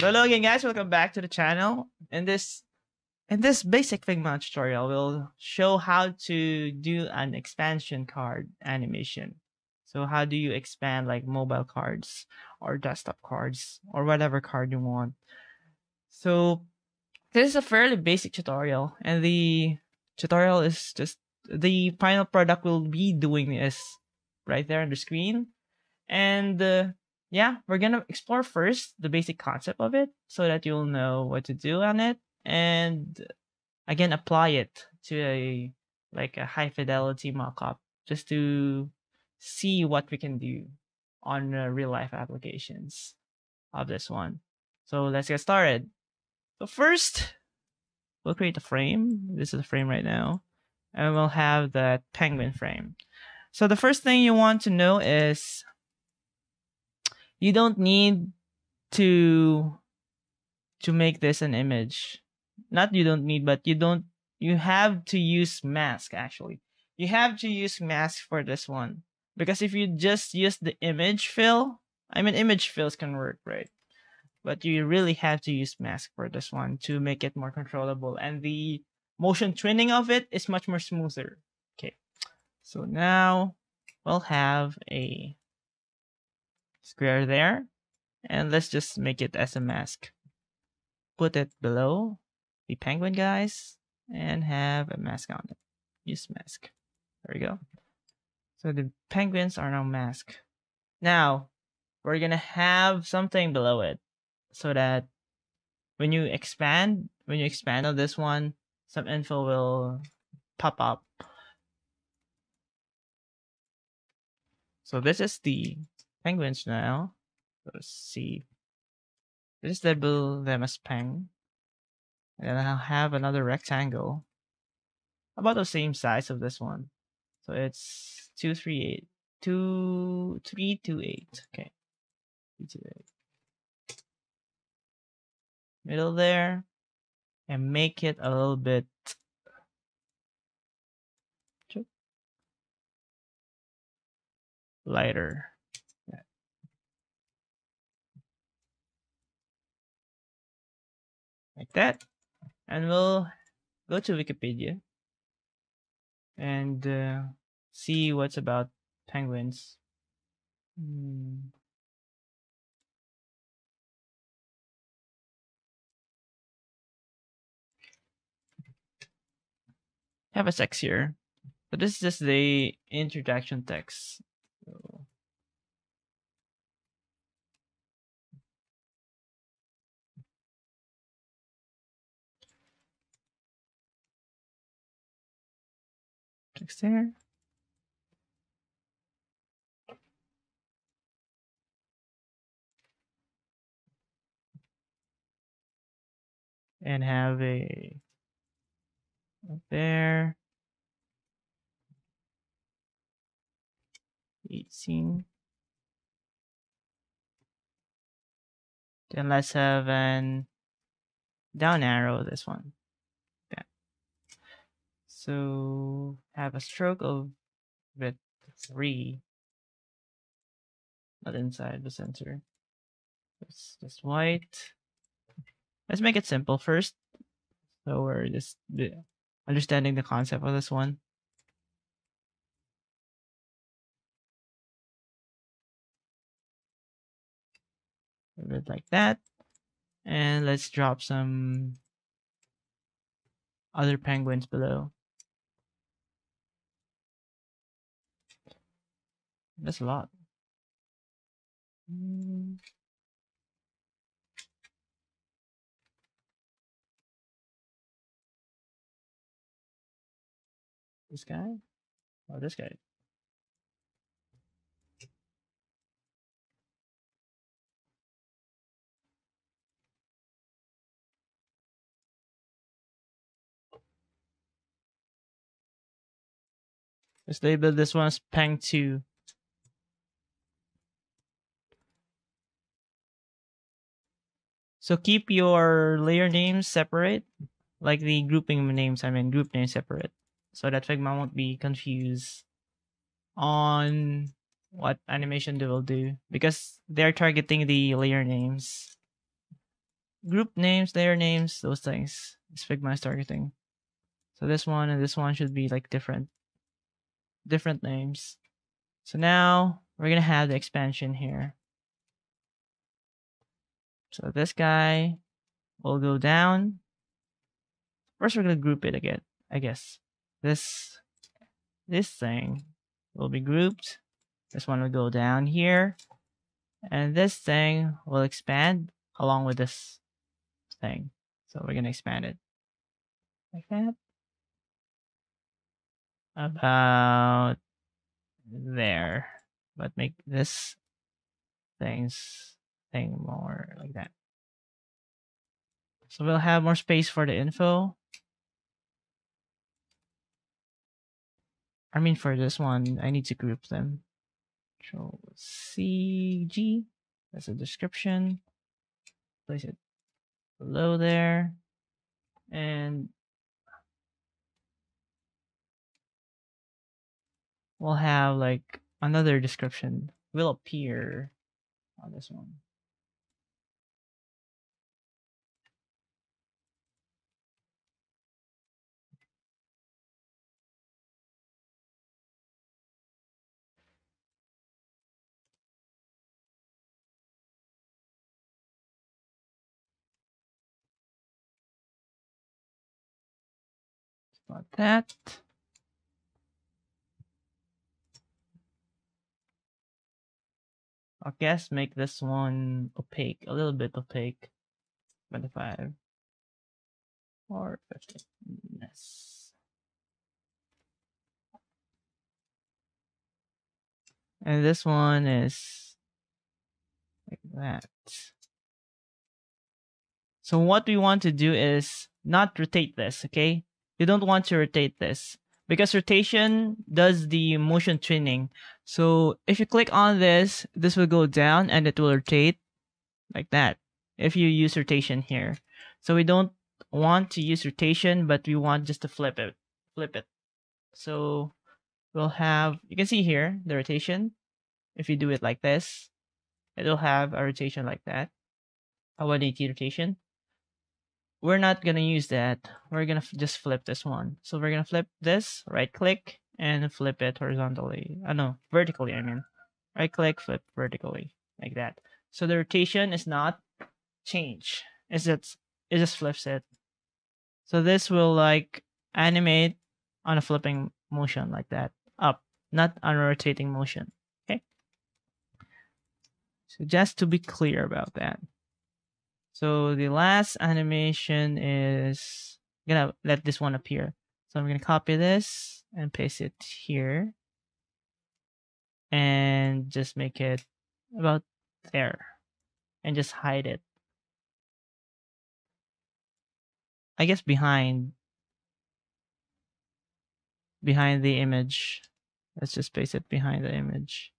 So hello again guys, welcome back to the channel. In this in this basic Figma tutorial, we'll show how to do an expansion card animation. So how do you expand like mobile cards or desktop cards or whatever card you want. So this is a fairly basic tutorial and the tutorial is just the final product we'll be doing is right there on the screen. And uh, yeah, we're gonna explore first the basic concept of it so that you'll know what to do on it and again apply it to a like a high fidelity mockup just to see what we can do on uh, real life applications of this one. So let's get started. So first, we'll create the frame. This is the frame right now. And we'll have the penguin frame. So the first thing you want to know is you don't need to to make this an image. Not you don't need, but you don't you have to use mask actually. You have to use mask for this one. Because if you just use the image fill, I mean image fills can work, right? But you really have to use mask for this one to make it more controllable. And the motion tweening of it is much more smoother. Okay. So now we'll have a square there. And let's just make it as a mask. Put it below the penguin guys and have a mask on it. Use mask. There we go. So the penguins are now masked. Now, we're gonna have something below it so that when you expand, when you expand on this one, some info will pop up. So this is the penguins now. Let's see. Let's label them as peng. And I'll have another rectangle about the same size of this one. So it's 238. 2328. Okay. 328. Middle there. And make it a little bit lighter. Like that. And we'll go to Wikipedia and uh, see what's about penguins. Hmm. Have a sex here. So this is just the introduction text. So text there. And have a up there. 18. Then let's have an down arrow this one. Yeah. So have a stroke of width 3. Not inside the center. It's just white. Let's make it simple first. So we're just understanding the concept of this one. A bit like that. And let's drop some other penguins below. That's a lot. Mm. This guy? Oh, this guy. Let's label this one as Peng 2. So keep your layer names separate, like the grouping names, I mean group names separate so that Figma won't be confused on what animation they will do because they're targeting the layer names. group names, layer names, those things. It's Figma is targeting. So this one and this one should be like different, different names. So now we're gonna have the expansion here. So this guy will go down. First, we're gonna group it again. I guess this this thing will be grouped. This one will go down here, and this thing will expand along with this thing. So we're gonna expand it like that. About there, but make this things thing more like that. So we'll have more space for the info. I mean, for this one, I need to group them. Control C G. That's a description. Place it below there, and we'll have like another description will appear on this one. About that. I guess make this one opaque, a little bit opaque. 25 or 50. Yes. And this one is like that. So what we want to do is not rotate this, okay? You don't want to rotate this because rotation does the motion tweening. So if you click on this, this will go down and it will rotate like that if you use rotation here. So we don't want to use rotation, but we want just to flip it, flip it. So we'll have, you can see here, the rotation. If you do it like this, it'll have a rotation like that, a 180 rotation we're not gonna use that. We're gonna just flip this one. So we're gonna flip this, right click, and flip it horizontally. I uh, know, vertically, I mean. Right click, flip vertically, like that. So the rotation is not change. It's just, it just flips it. So this will like animate on a flipping motion like that, up, not on a rotating motion, okay? So just to be clear about that. So the last animation is I'm gonna let this one appear. So I'm gonna copy this and paste it here. And just make it about there. And just hide it. I guess behind behind the image. Let's just paste it behind the image.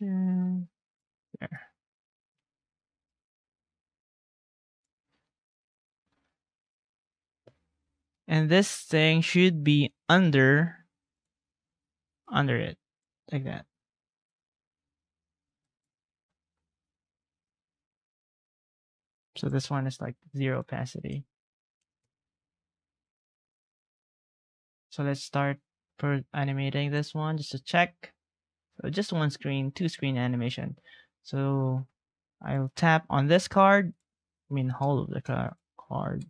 There. And this thing should be under under it like that. So this one is like zero opacity. So let's start for animating this one just to check. So just one screen two screen animation. So I'll tap on this card I mean whole of the car card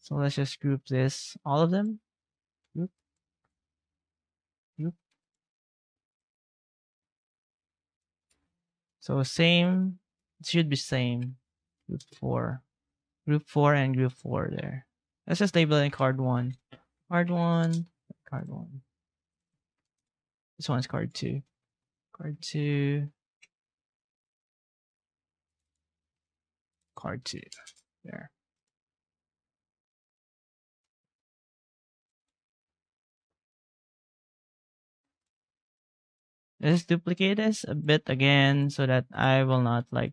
so let's just group this, all of them. Group. Group. So same, it should be same. Group 4. Group 4 and group 4 there. Let's just label it in card 1. Card 1, card 1. This one's card 2. Card 2. Card 2. There. Let's duplicate this a bit again so that I will not like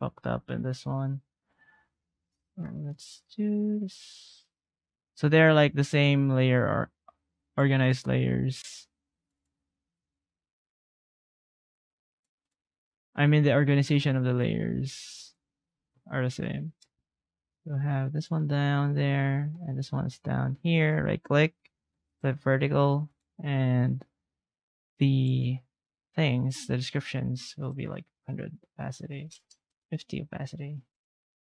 fucked up in this one. Let's do this. So they're like the same layer or organized layers. I mean the organization of the layers. are the same. You'll have this one down there, and this one's down here. Right click, flip vertical, and the things, the descriptions will be like 100 opacity, 50 opacity.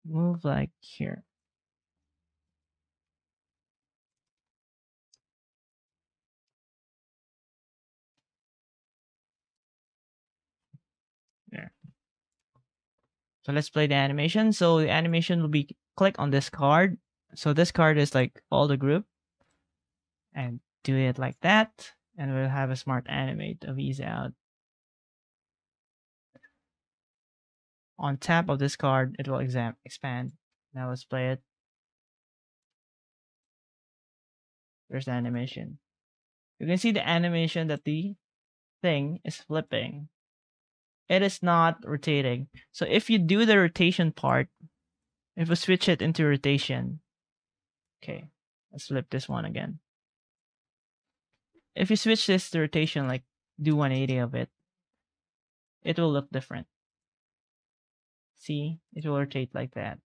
Move like here. There. So let's play the animation. So the animation will be click on this card. So this card is like all the group. And do it like that. And we'll have a smart animate of ease out. On tap of this card, it will exam expand. Now let's play it. There's the animation. You can see the animation that the thing is flipping it is not rotating. So if you do the rotation part, if we switch it into rotation, okay, let's flip this one again. If you switch this to rotation, like do 180 of it, it will look different. See, it will rotate like that.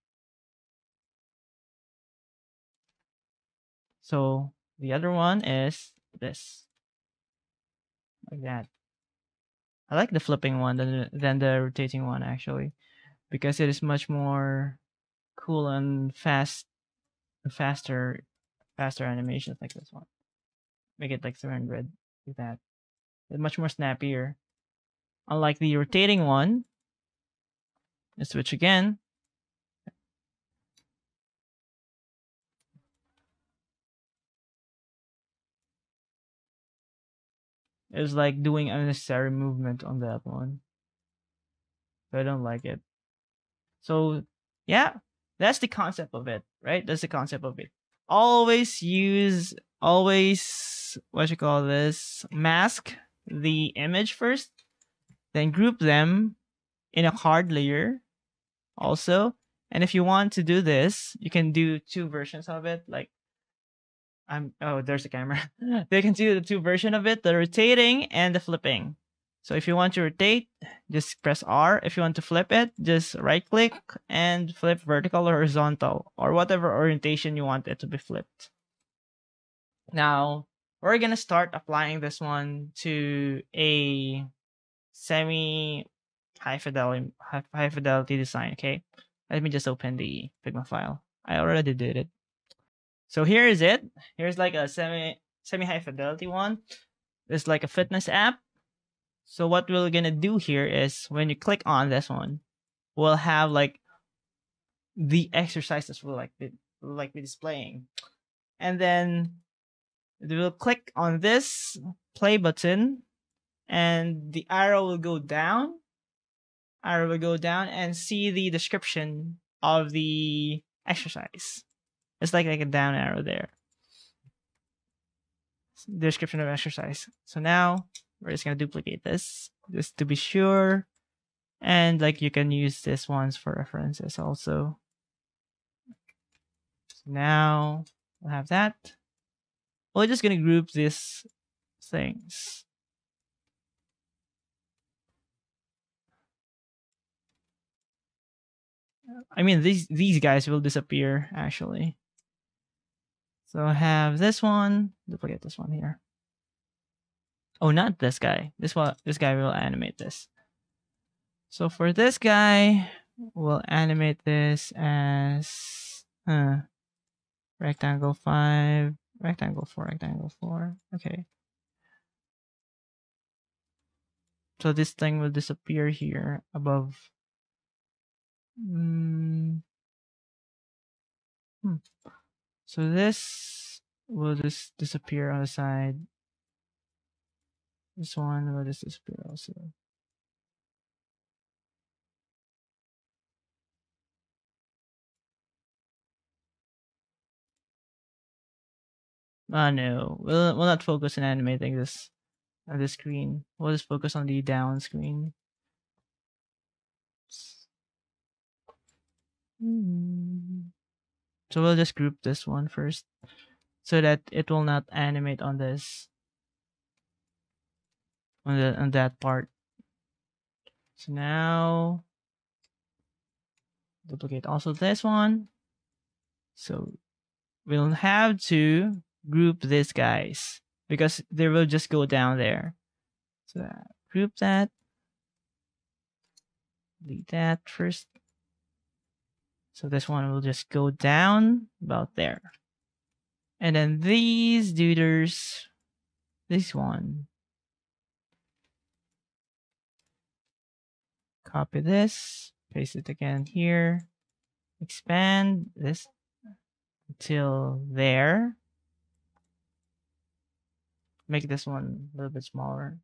So the other one is this, like that. I like the flipping one than than the rotating one actually, because it is much more cool and fast, faster, faster animations like this one. Make it like 300 like that. It's much more snappier. Unlike the rotating one, let's switch again. It's like doing unnecessary movement on that one. I don't like it. So yeah, that's the concept of it, right? That's the concept of it. Always use, always, what you call this, mask the image first, then group them in a hard layer also. And if you want to do this, you can do two versions of it, like I'm oh there's the camera. they can see the two version of it, the rotating and the flipping. So if you want to rotate, just press R. If you want to flip it, just right click and flip vertical or horizontal or whatever orientation you want it to be flipped. Now we're gonna start applying this one to a semi high fidelity high fidelity design. Okay, let me just open the Figma file. I already did it. So here is it. Here's like a semi semi high fidelity one. It's like a fitness app. So what we're gonna do here is when you click on this one, we'll have like the exercises will like be, like be displaying, and then we'll click on this play button, and the arrow will go down. Arrow will go down and see the description of the exercise. It's like like a down arrow there. Description of exercise. So now we're just gonna duplicate this just to be sure. And like you can use this ones for references also. So now we'll have that. We're just gonna group these things. I mean these these guys will disappear actually. So I have this one. Duplicate this one here. Oh, not this guy. This one. This guy will animate this. So for this guy, we'll animate this as uh, rectangle five, rectangle four, rectangle four. Okay. So this thing will disappear here above. Mm. Hmm. So this will just disappear on the side. This one will just disappear also. Ah, uh, no. We'll, we'll not focus on animating this on the screen. We'll just focus on the down screen. Mm. So we'll just group this one first so that it will not animate on this on the on that part. So now duplicate also this one. So we'll have to group these guys because they will just go down there. So group that. Delete that first. So this one will just go down about there. And then these duders, this one. Copy this, paste it again here, expand this until there. Make this one a little bit smaller.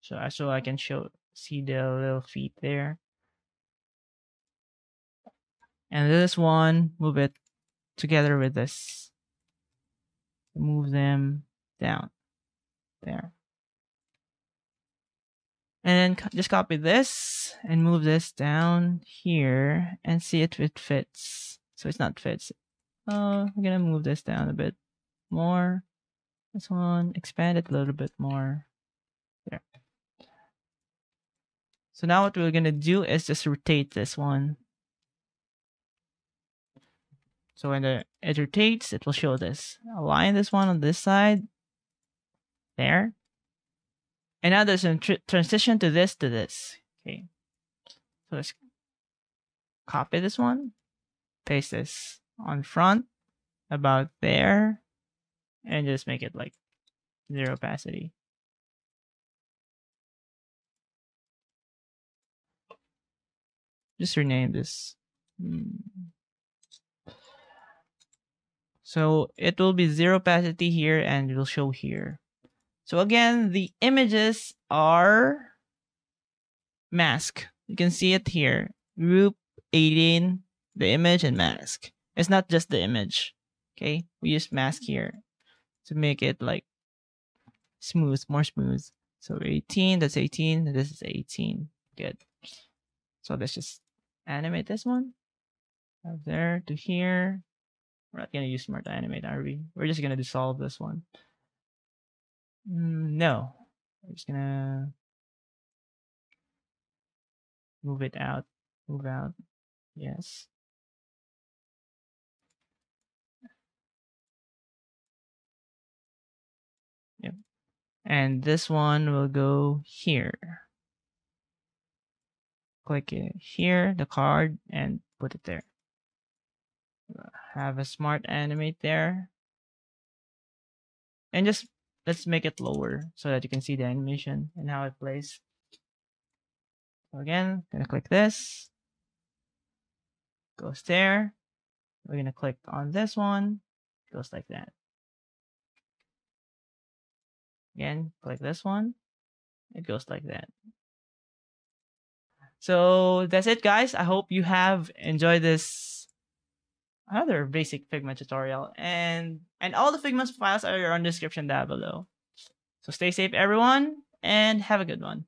So, I so I can show see the little feet there. And this one, move it together with this. Move them down there. And then just copy this and move this down here and see if it fits. So it's not fits. Oh, I'm gonna move this down a bit more. This one, expand it a little bit more. There. So now what we're gonna do is just rotate this one so when the, it rotates, it will show this. Align this one on this side. There. And now there's a tr transition to this to this. Okay. So let's copy this one. Paste this on front. About there. And just make it like zero opacity. Just rename this. Hmm. So it will be zero opacity here and it will show here. So again, the images are mask. You can see it here. Group 18, the image and mask. It's not just the image. Okay, we use mask here to make it like smooth, more smooth. So 18, that's 18, this is 18. Good. So let's just animate this one. Up there to here. We're not to use Smart Animate, are we? We're just to dissolve this one. Mm, no. We're just to move it out. Move out. Yes. And this one will go here. Click it here, the card, and put it there have a smart animate there. And just let's make it lower so that you can see the animation and how it plays. So again, gonna click this. Goes there. We're gonna click on this one. Goes like that. Again, click this one. It goes like that. So that's it guys. I hope you have enjoyed this another basic Figma tutorial. And and all the Figma files are on the description down below. So stay safe everyone and have a good one.